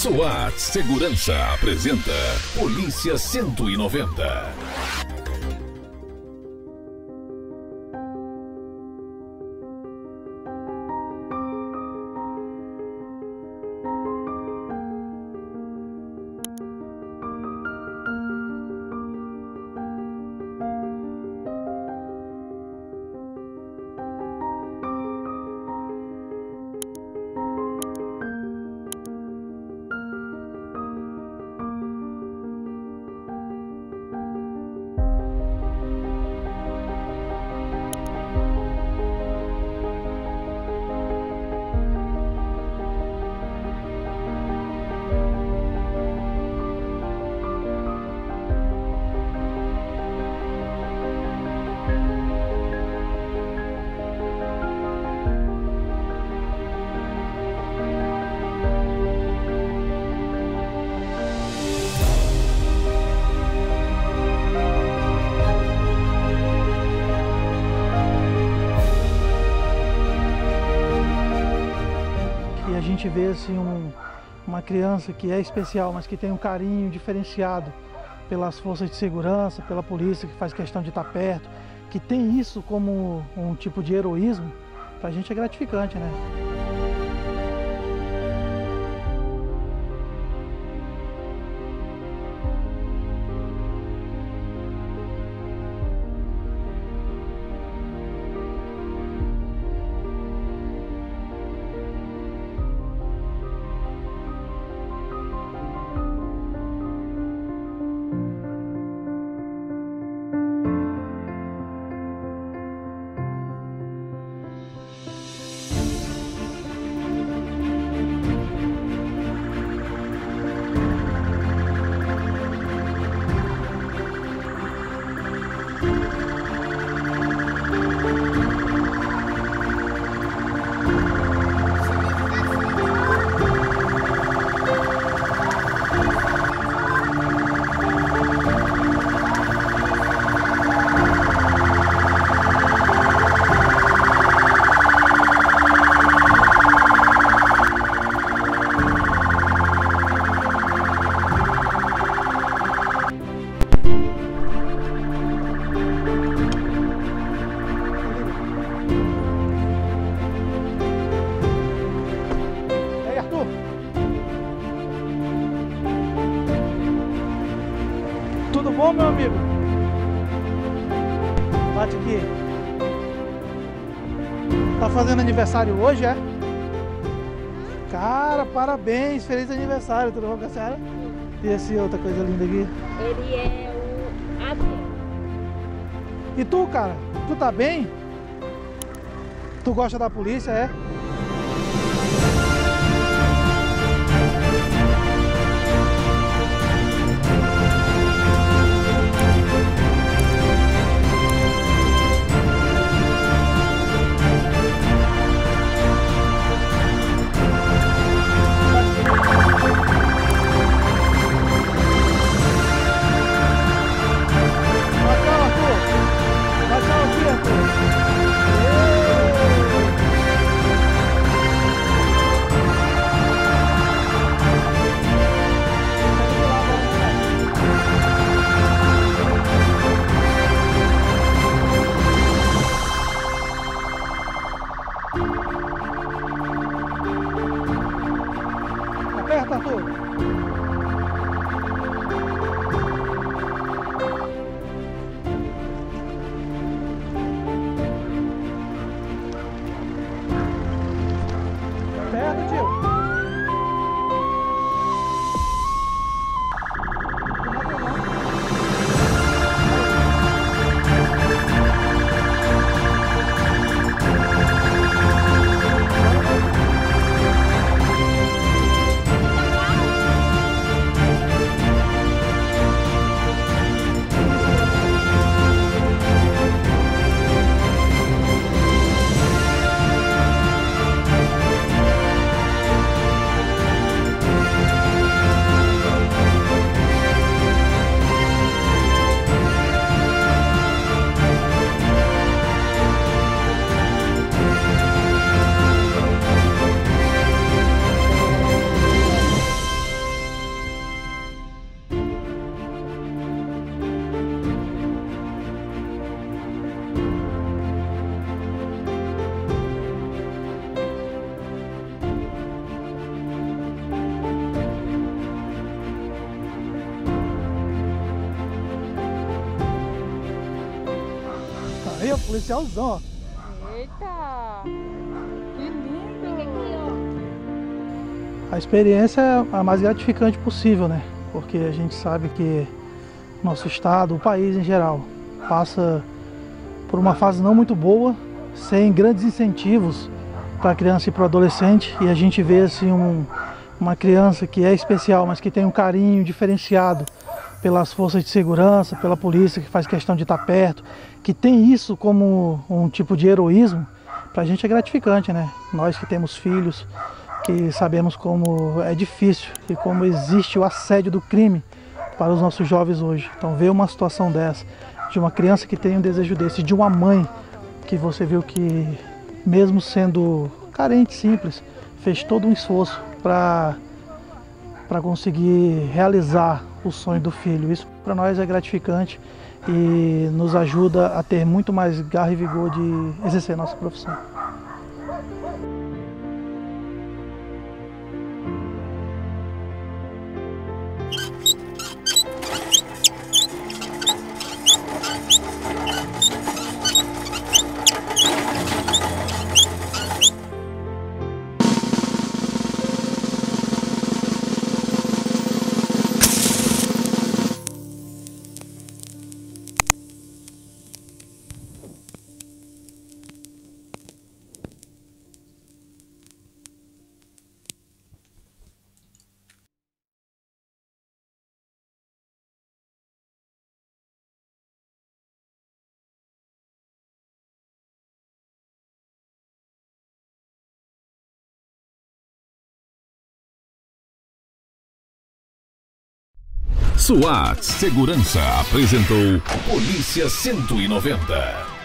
SWAT Segurança apresenta Polícia 190. Gente vê assim um, uma criança que é especial, mas que tem um carinho diferenciado pelas forças de segurança, pela polícia que faz questão de estar perto, que tem isso como um tipo de heroísmo, para a gente é gratificante, né? Tudo bom, meu amigo? Bate aqui. Tá fazendo aniversário hoje, é? Cara, parabéns, feliz aniversário, tudo bom com a senhora? E esse outra coisa linda aqui? Ele é o Adriano. E tu, cara? Tu tá bem? Tu gosta da polícia, é? Aperta, Arthur. Aperta, tio. Policialzão, ó. Eita! Que lindo! A experiência é a mais gratificante possível, né? Porque a gente sabe que nosso estado, o país em geral, passa por uma fase não muito boa, sem grandes incentivos para a criança e para o adolescente, e a gente vê assim um, uma criança que é especial, mas que tem um carinho diferenciado pelas forças de segurança, pela polícia que faz questão de estar perto, que tem isso como um tipo de heroísmo, para a gente é gratificante, né? Nós que temos filhos, que sabemos como é difícil e como existe o assédio do crime para os nossos jovens hoje. Então ver uma situação dessa, de uma criança que tem um desejo desse, de uma mãe que você viu que mesmo sendo carente, simples, fez todo um esforço para para conseguir realizar o sonho do filho. Isso para nós é gratificante e nos ajuda a ter muito mais garra e vigor de exercer nossa profissão. SWAT Segurança apresentou Polícia 190.